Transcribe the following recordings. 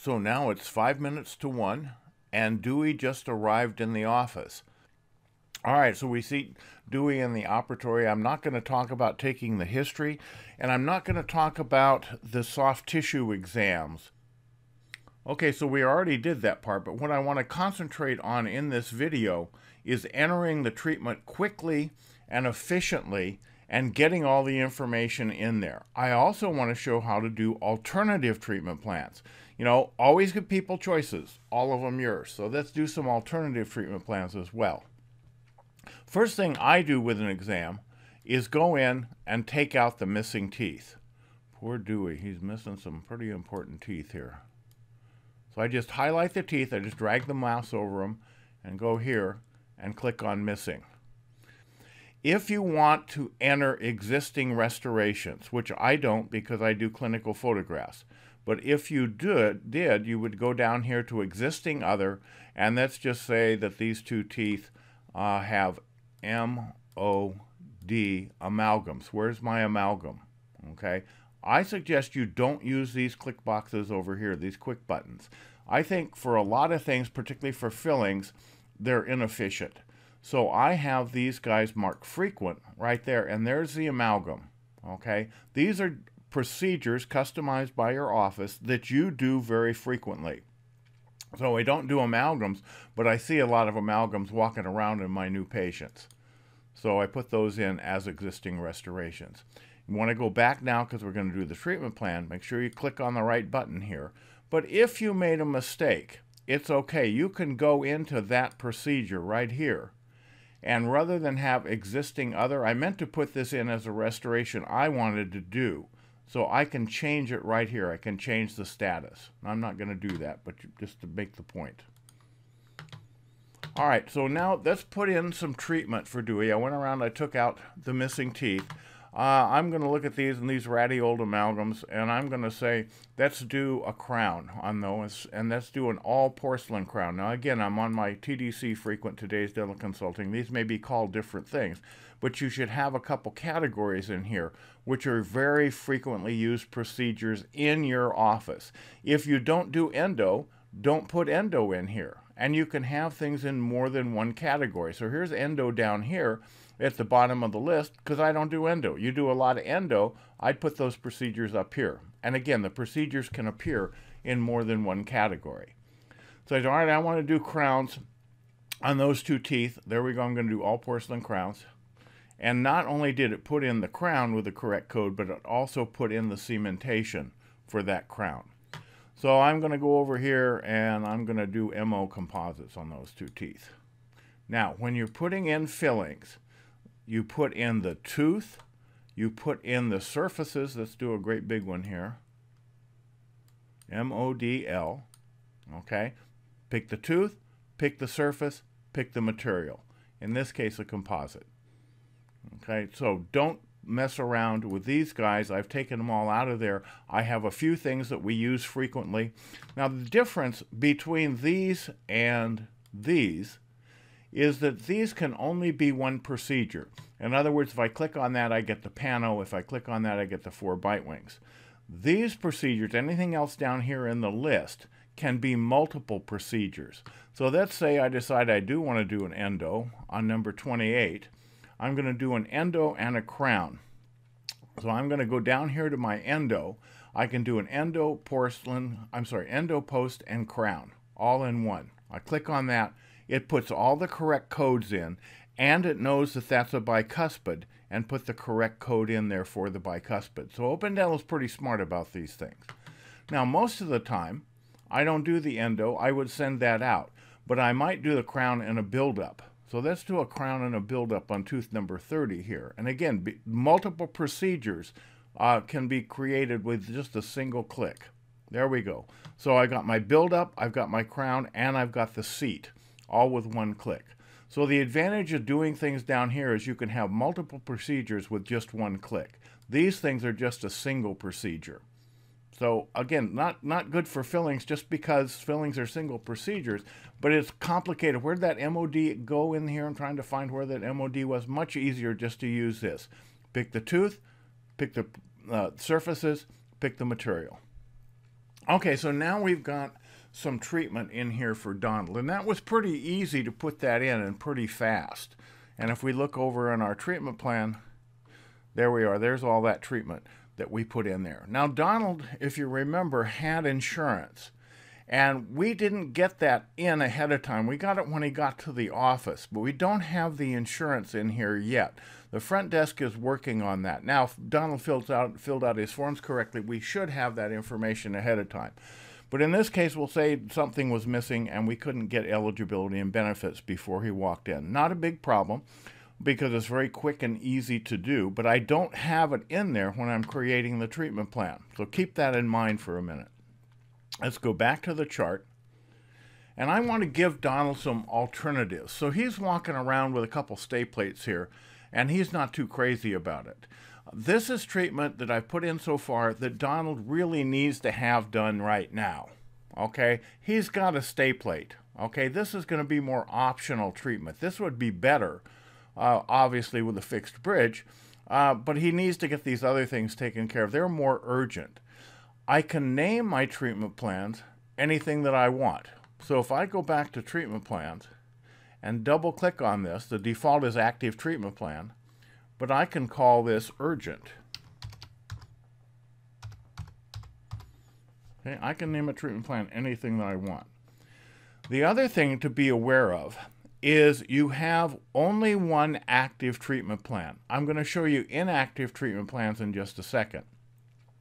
So now it's five minutes to one, and Dewey just arrived in the office. All right, so we see Dewey in the operatory. I'm not going to talk about taking the history, and I'm not going to talk about the soft tissue exams. Okay, so we already did that part, but what I want to concentrate on in this video is entering the treatment quickly and efficiently and getting all the information in there. I also want to show how to do alternative treatment plans. You know, always give people choices, all of them yours. So let's do some alternative treatment plans as well. First thing I do with an exam is go in and take out the missing teeth. Poor Dewey, he's missing some pretty important teeth here. So I just highlight the teeth, I just drag the mouse over them and go here and click on missing. If you want to enter existing restorations, which I don't because I do clinical photographs, but if you did, did, you would go down here to existing other, and let's just say that these two teeth uh, have MOD amalgams. Where's my amalgam? Okay. I suggest you don't use these click boxes over here, these quick buttons. I think for a lot of things, particularly for fillings, they're inefficient. So I have these guys marked frequent right there, and there's the amalgam. Okay, these are procedures customized by your office that you do very frequently. So I don't do amalgams, but I see a lot of amalgams walking around in my new patients. So I put those in as existing restorations. You want to go back now because we're going to do the treatment plan. Make sure you click on the right button here. But if you made a mistake, it's okay. You can go into that procedure right here and rather than have existing other, I meant to put this in as a restoration I wanted to do. So I can change it right here. I can change the status. I'm not going to do that, but just to make the point. All right, so now let's put in some treatment for Dewey. I went around, I took out the missing teeth. Uh, I'm going to look at these and these ratty old amalgams, and I'm going to say, let's do a crown on those, and let's do an all porcelain crown. Now, again, I'm on my TDC frequent Today's Dental Consulting. These may be called different things, but you should have a couple categories in here, which are very frequently used procedures in your office. If you don't do endo, don't put endo in here. And you can have things in more than one category. So here's endo down here at the bottom of the list because I don't do endo. You do a lot of endo, I'd put those procedures up here. And again, the procedures can appear in more than one category. So I said, all right, I want to do crowns on those two teeth. There we go. I'm going to do all porcelain crowns. And not only did it put in the crown with the correct code, but it also put in the cementation for that crown. So I'm going to go over here and I'm going to do MO composites on those two teeth. Now, when you're putting in fillings, you put in the tooth, you put in the surfaces. Let's do a great big one here. M-O-D-L, okay? Pick the tooth, pick the surface, pick the material. In this case, a composite. Okay, so don't mess around with these guys. I've taken them all out of there. I have a few things that we use frequently. Now, the difference between these and these is that these can only be one procedure. In other words, if I click on that, I get the pano. If I click on that, I get the four bite wings. These procedures, anything else down here in the list, can be multiple procedures. So let's say I decide I do want to do an endo on number 28. I'm going to do an endo and a crown. So I'm going to go down here to my endo. I can do an endo, porcelain, I'm sorry, endo, post, and crown, all in one. I click on that it puts all the correct codes in, and it knows that that's a bicuspid and put the correct code in there for the bicuspid. So OpenDental is pretty smart about these things. Now, most of the time, I don't do the endo. I would send that out. But I might do the crown and a buildup. So let's do a crown and a buildup on tooth number 30 here. And again, multiple procedures uh, can be created with just a single click. There we go. So I got my buildup, I've got my crown, and I've got the seat all with one click. So the advantage of doing things down here is you can have multiple procedures with just one click. These things are just a single procedure. So again, not, not good for fillings just because fillings are single procedures, but it's complicated. Where'd that MOD go in here? I'm trying to find where that MOD was. Much easier just to use this. Pick the tooth, pick the uh, surfaces, pick the material. Okay, so now we've got some treatment in here for Donald, and that was pretty easy to put that in and pretty fast. And if we look over in our treatment plan, there we are. There's all that treatment that we put in there. Now, Donald, if you remember, had insurance. And we didn't get that in ahead of time. We got it when he got to the office, but we don't have the insurance in here yet. The front desk is working on that. Now, if Donald filled out, filled out his forms correctly, we should have that information ahead of time. But in this case, we'll say something was missing and we couldn't get eligibility and benefits before he walked in. Not a big problem because it's very quick and easy to do, but I don't have it in there when I'm creating the treatment plan. So keep that in mind for a minute. Let's go back to the chart. And I want to give Donald some alternatives. So he's walking around with a couple stay plates here, and he's not too crazy about it. This is treatment that I've put in so far that Donald really needs to have done right now. Okay, he's got a stay plate. Okay, this is going to be more optional treatment. This would be better, uh, obviously, with a fixed bridge, uh, but he needs to get these other things taken care of. They're more urgent. I can name my treatment plans anything that I want. So if I go back to treatment plans and double click on this, the default is active treatment plan, but I can call this urgent. Okay, I can name a treatment plan anything that I want. The other thing to be aware of is you have only one active treatment plan. I'm going to show you inactive treatment plans in just a second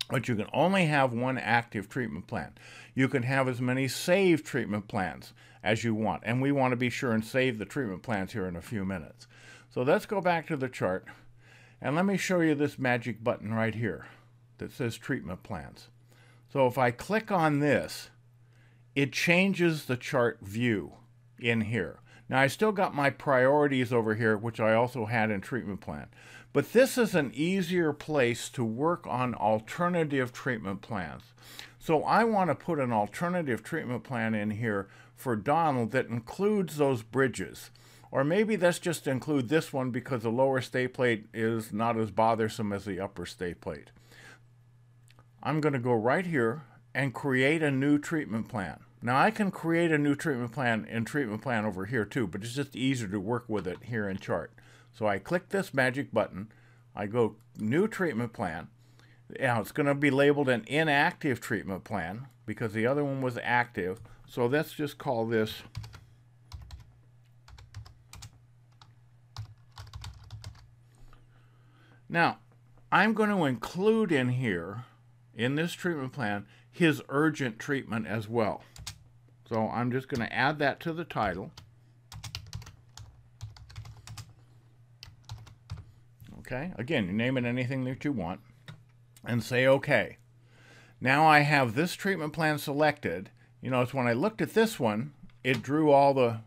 but you can only have one active treatment plan. You can have as many saved treatment plans as you want, and we want to be sure and save the treatment plans here in a few minutes. So let's go back to the chart, and let me show you this magic button right here that says treatment plans. So if I click on this, it changes the chart view in here. Now I still got my priorities over here, which I also had in treatment plan. But this is an easier place to work on alternative treatment plans. So I want to put an alternative treatment plan in here for Donald that includes those bridges. Or maybe let's just include this one because the lower stay plate is not as bothersome as the upper stay plate. I'm going to go right here and create a new treatment plan. Now I can create a new treatment plan in treatment plan over here too, but it's just easier to work with it here in chart. So I click this magic button, I go new treatment plan. Now it's going to be labeled an inactive treatment plan because the other one was active. So let's just call this Now, I'm going to include in here, in this treatment plan, his urgent treatment as well. So I'm just going to add that to the title. Okay, again, you name it anything that you want and say OK. Now I have this treatment plan selected. You notice when I looked at this one, it drew all the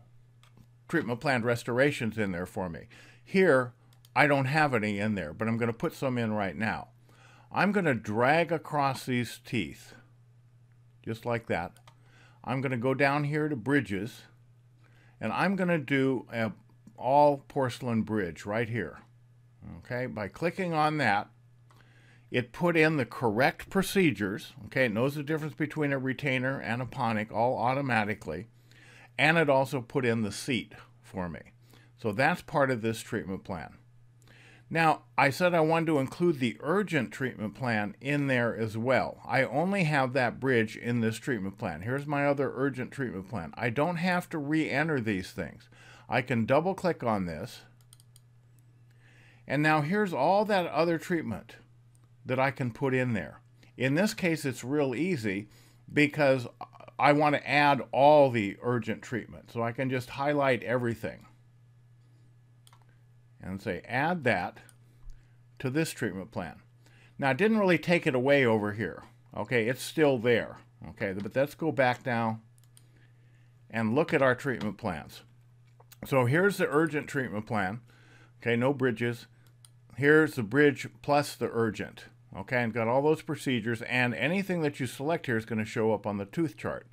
treatment plan restorations in there for me. Here, I don't have any in there, but I'm going to put some in right now. I'm going to drag across these teeth, just like that. I'm going to go down here to bridges, and I'm going to do a all porcelain bridge right here. Okay, by clicking on that, it put in the correct procedures. Okay, it knows the difference between a retainer and a pontic all automatically. And it also put in the seat for me. So that's part of this treatment plan. Now, I said I wanted to include the urgent treatment plan in there as well. I only have that bridge in this treatment plan. Here's my other urgent treatment plan. I don't have to re-enter these things. I can double click on this and now here's all that other treatment that I can put in there. In this case, it's real easy because I want to add all the urgent treatment. So I can just highlight everything and say add that to this treatment plan. Now, I didn't really take it away over here. Okay, it's still there. Okay, but let's go back now and look at our treatment plans. So here's the urgent treatment plan. Okay, no bridges here's the bridge plus the urgent. Okay, and got all those procedures, and anything that you select here is going to show up on the tooth chart.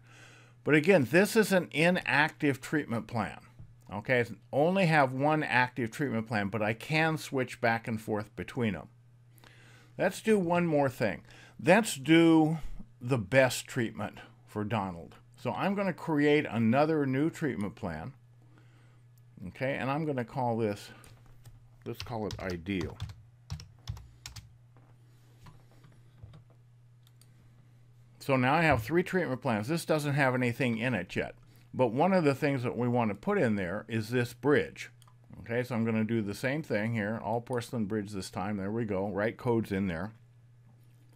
But again, this is an inactive treatment plan. Okay, I only have one active treatment plan, but I can switch back and forth between them. Let's do one more thing. Let's do the best treatment for Donald. So I'm going to create another new treatment plan. Okay, and I'm going to call this, let's call it ideal. So now I have three treatment plans. This doesn't have anything in it yet. But one of the things that we want to put in there is this bridge. Okay, so I'm going to do the same thing here, all porcelain bridge this time. There we go, right codes in there.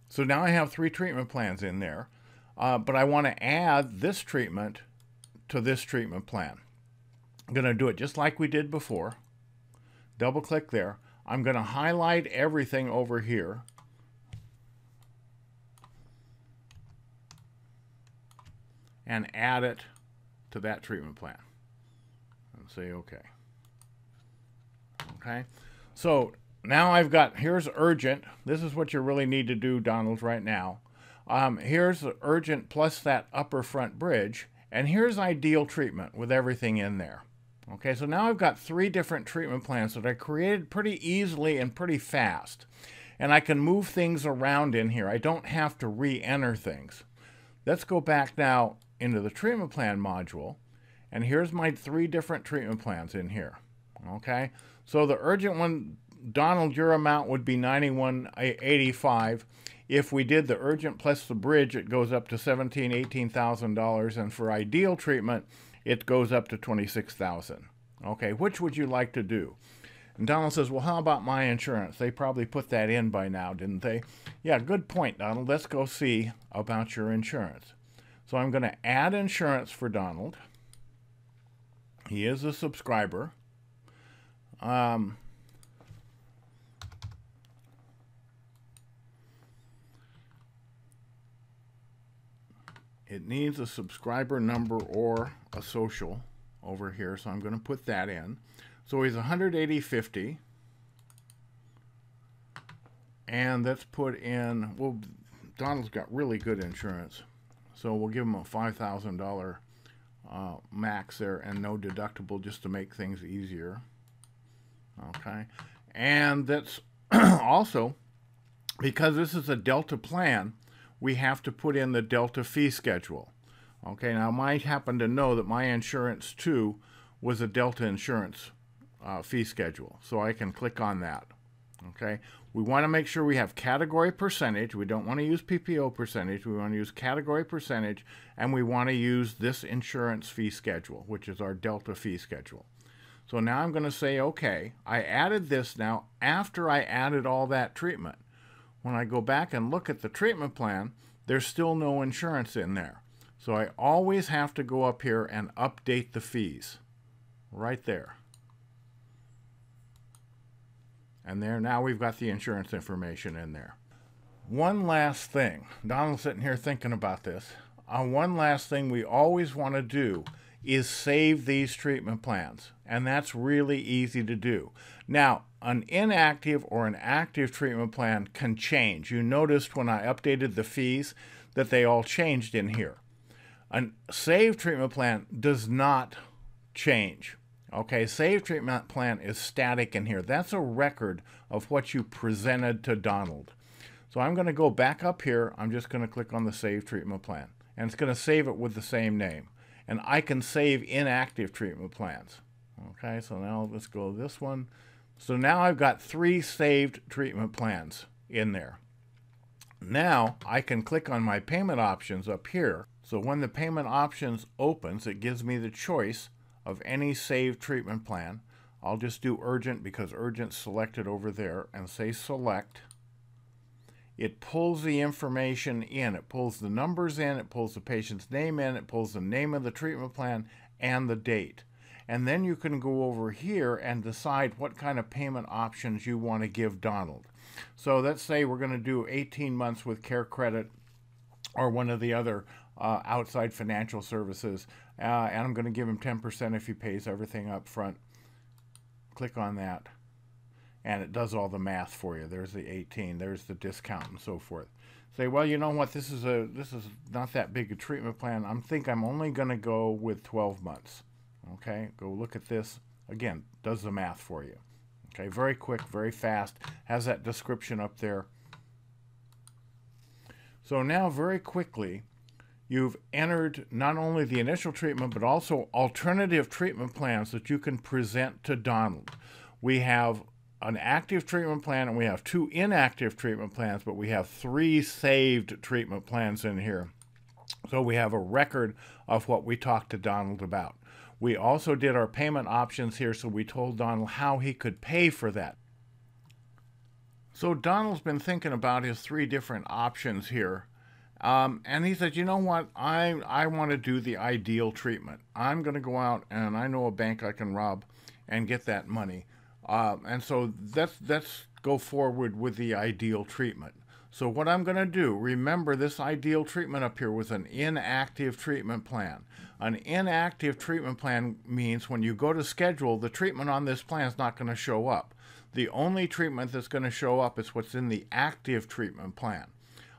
So now I have three treatment plans in there, uh, but I want to add this treatment to this treatment plan. I'm going to do it just like we did before. Double click there. I'm going to highlight everything over here. And add it to that treatment plan. And say OK. Okay. So now I've got, here's urgent. This is what you really need to do, Donald, right now. Um, here's the urgent plus that upper front bridge. And here's ideal treatment with everything in there. Okay, so now I've got three different treatment plans that I created pretty easily and pretty fast. And I can move things around in here. I don't have to re-enter things. Let's go back now into the treatment plan module. And here's my three different treatment plans in here. Okay, so the urgent one, Donald, your amount would be 9185. Eh, if we did the urgent plus the bridge, it goes up to seventeen, eighteen thousand dollars, and for ideal treatment, it goes up to twenty-six thousand. Okay, which would you like to do? And Donald says, Well, how about my insurance? They probably put that in by now, didn't they? Yeah, good point, Donald. Let's go see about your insurance. So I'm going to add insurance for Donald. He is a subscriber. Um, it needs a subscriber number or a social over here, so I'm going to put that in. So he's 180.50. And let's put in, well, Donald's got really good insurance. So we'll give them a $5,000 uh, max there and no deductible just to make things easier. Okay. And that's also because this is a Delta plan, we have to put in the Delta fee schedule. Okay, now I might happen to know that my insurance too was a Delta insurance uh, fee schedule, so I can click on that. Okay, we want to make sure we have category percentage. We don't want to use PPO percentage. We want to use category percentage, and we want to use this insurance fee schedule, which is our Delta fee schedule. So now I'm going to say, okay, I added this now after I added all that treatment. When I go back and look at the treatment plan, there's still no insurance in there. So I always have to go up here and update the fees right there. And there, now we've got the insurance information in there. One last thing. Donald's sitting here thinking about this. Uh, one last thing we always want to do is save these treatment plans. And that's really easy to do. Now, an inactive or an active treatment plan can change. You noticed when I updated the fees that they all changed in here. A saved treatment plan does not change. Okay, save treatment plan is static in here. That's a record of what you presented to Donald. So I'm going to go back up here. I'm just going to click on the save treatment plan. And it's going to save it with the same name and I can save inactive treatment plans. Okay, so now let's go this one. So now I've got three saved treatment plans in there. Now I can click on my payment options up here. So when the payment options opens, it gives me the choice of any saved treatment plan. I'll just do urgent because urgent selected over there and say select it pulls the information in. It pulls the numbers in, it pulls the patient's name in, it pulls the name of the treatment plan and the date. And then you can go over here and decide what kind of payment options you want to give Donald. So let's say we're going to do 18 months with Care Credit or one of the other uh, outside financial services. Uh, and I'm going to give him 10% if he pays everything up front. Click on that and it does all the math for you. There's the 18, there's the discount and so forth. Say, well, you know what? This is a this is not that big a treatment plan. I'm think I'm only going to go with 12 months. Okay, go look at this again. Does the math for you. Okay, very quick, very fast. Has that description up there. So now, very quickly, you've entered not only the initial treatment, but also alternative treatment plans that you can present to Donald. We have an active treatment plan and we have two inactive treatment plans, but we have three saved treatment plans in here. So we have a record of what we talked to Donald about. We also did our payment options here, so we told Donald how he could pay for that. So Donald's been thinking about his three different options here. Um, and he said, you know what? I, I want to do the ideal treatment. I'm going to go out and I know a bank I can rob and get that money. Uh, and so let's, let's go forward with the ideal treatment. So what I'm going to do, remember this ideal treatment up here was an inactive treatment plan. An inactive treatment plan means when you go to schedule, the treatment on this plan is not going to show up. The only treatment that's going to show up is what's in the active treatment plan.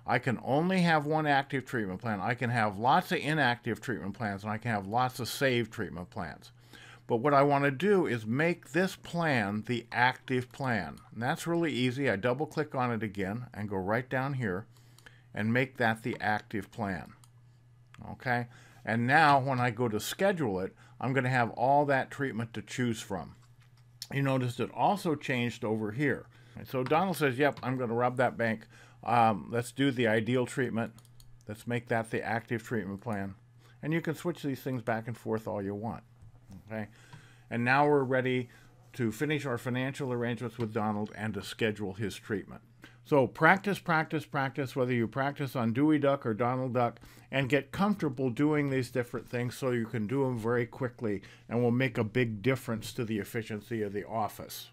I can only have one active treatment plan. I can have lots of inactive treatment plans and I can have lots of saved treatment plans. But what I want to do is make this plan the active plan. And that's really easy. I double click on it again and go right down here and make that the active plan. Okay? And now when I go to schedule it, I'm going to have all that treatment to choose from you notice it also changed over here. So Donald says, yep, I'm going to rob that bank. Um, let's do the ideal treatment. Let's make that the active treatment plan. And you can switch these things back and forth all you want. Okay. And now we're ready to finish our financial arrangements with Donald and to schedule his treatment. So practice, practice, practice, whether you practice on Dewey Duck or Donald Duck, and get comfortable doing these different things so you can do them very quickly and will make a big difference to the efficiency of the office.